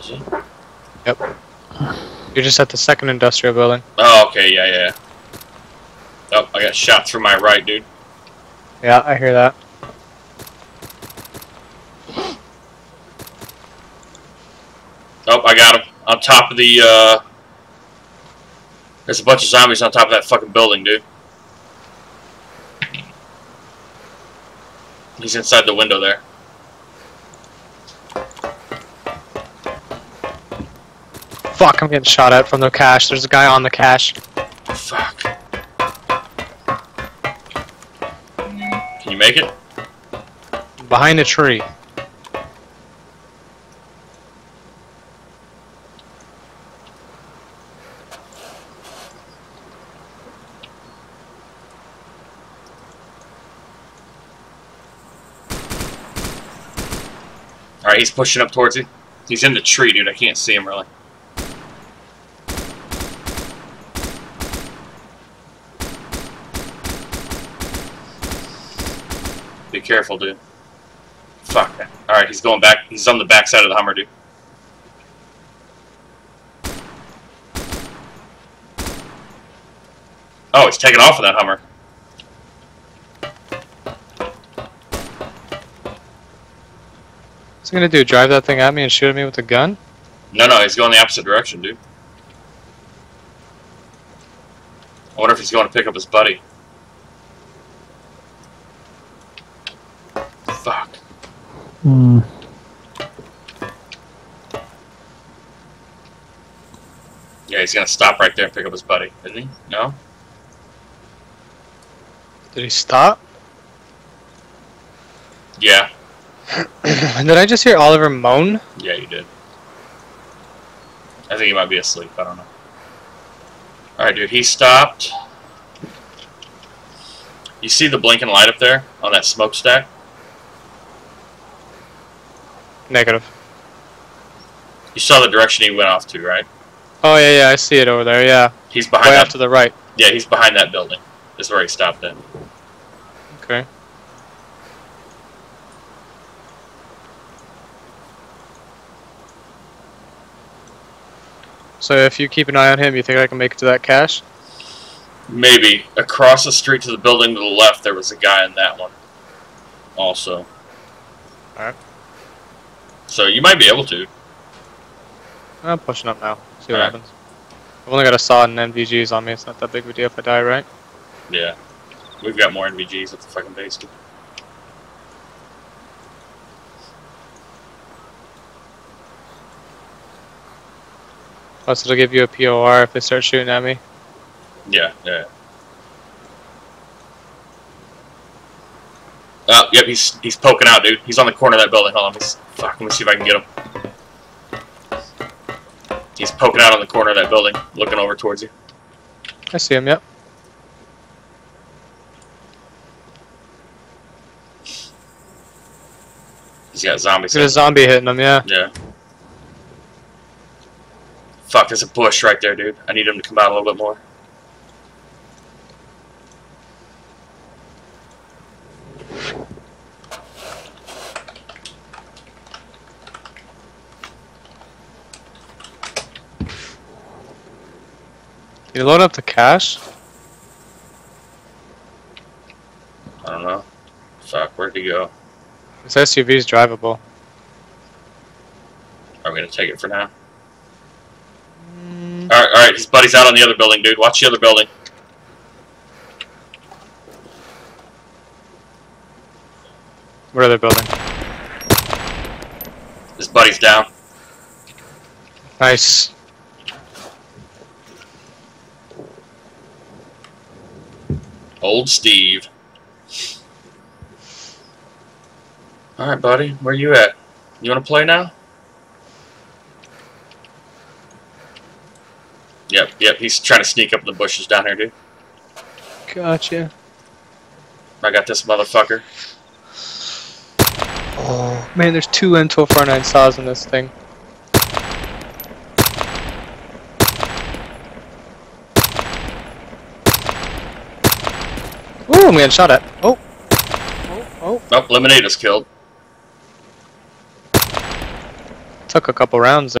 Is he? You're just at the second industrial building. Oh, okay, yeah, yeah. yeah. Oh, I got shot through my right, dude. Yeah, I hear that. Oh, I got him. On top of the, uh... There's a bunch of zombies on top of that fucking building, dude. He's inside the window there. Fuck, I'm getting shot at from the cache. There's a guy on the cache. Fuck. Can you make it? Behind a tree. Alright, he's pushing up towards you. He's in the tree, dude. I can't see him really. Be careful, dude. Fuck. Alright, he's going back. He's on the back side of the Hummer, dude. Oh, he's taking off of that Hummer. What's he gonna do? Drive that thing at me and shoot at me with a gun? No, no, he's going the opposite direction, dude. I wonder if he's going to pick up his buddy. Fuck. Hmm. Yeah, he's gonna stop right there and pick up his buddy, isn't he? No? Did he stop? Yeah. Did I just hear Oliver moan? Yeah, you did. I think he might be asleep, I don't know. Alright, dude, he stopped. You see the blinking light up there on that smokestack? Negative. You saw the direction he went off to, right? Oh yeah, yeah, I see it over there. Yeah, He's behind way that. off to the right. Yeah, he's behind that building. That's where he stopped at. Okay. So if you keep an eye on him, you think I can make it to that cache? Maybe across the street to the building to the left, there was a guy in that one. Also. Alright. So you might be able to. I'm pushing up now. See what Alright. happens. I've only got a saw and NVGs on me. It's not that big of a deal if I die, right? Yeah. We've got more NVGs at the fucking base. Plus, it'll give you a POR if they start shooting at me. Yeah, yeah. Oh, yep, he's he's poking out, dude. He's on the corner of that building. Hold on, let's, fuck, let me see if I can get him. He's poking out on the corner of that building, looking over towards you. I see him. Yep. He's got zombies. There's a zombie hitting him. Yeah. Yeah. Fuck, there's a bush right there, dude. I need him to come out a little bit more. You load up the cache. I don't know. Fuck, where'd he go? This SUV's drivable. Are we gonna take it for now? Alright, alright, his buddy's out on the other building, dude. Watch the other building. What other building? His buddy's down. Nice. Old Steve. Alright, buddy, where you at? You wanna play now? Yep, yep, he's trying to sneak up in the bushes down here, dude. Gotcha. I got this motherfucker. Oh man, there's two M1249 saws in this thing. I'm getting shot at. Oh. Oh, oh. Nope, Lemonade is killed. Took a couple rounds